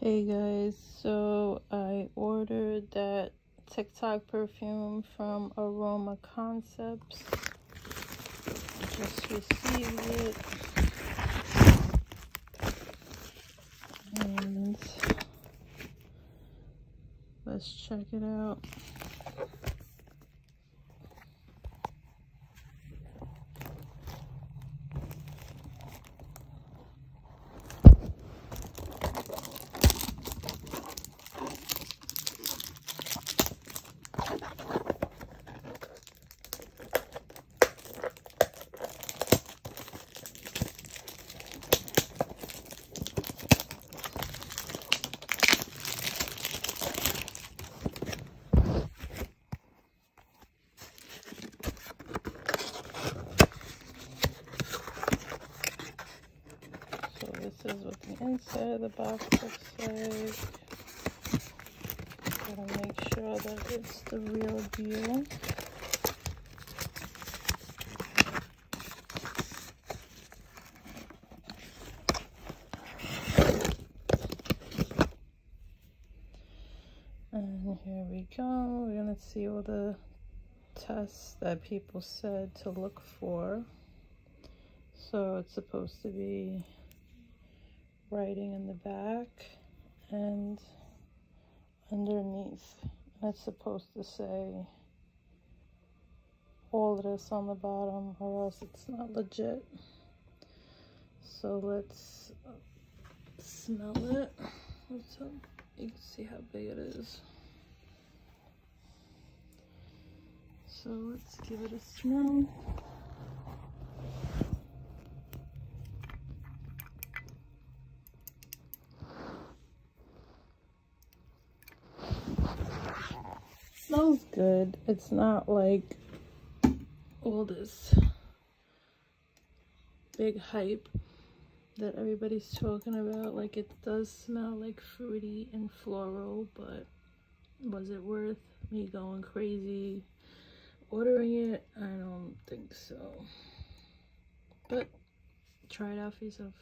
Hey guys, so I ordered that TikTok perfume from Aroma Concepts. Just received it. And let's check it out. This is what the inside of the box looks like. Gotta make sure that it's the real deal. And here we go. We're gonna see all the tests that people said to look for. So it's supposed to be writing in the back and underneath. It's supposed to say all this on the bottom or else it's not legit. So let's uh, smell it. Let's, uh, you can see how big it is. So let's give it a smell. Smells good. It's not like all this big hype that everybody's talking about. Like it does smell like fruity and floral, but was it worth me going crazy ordering it? I don't think so. But try it out for yourself.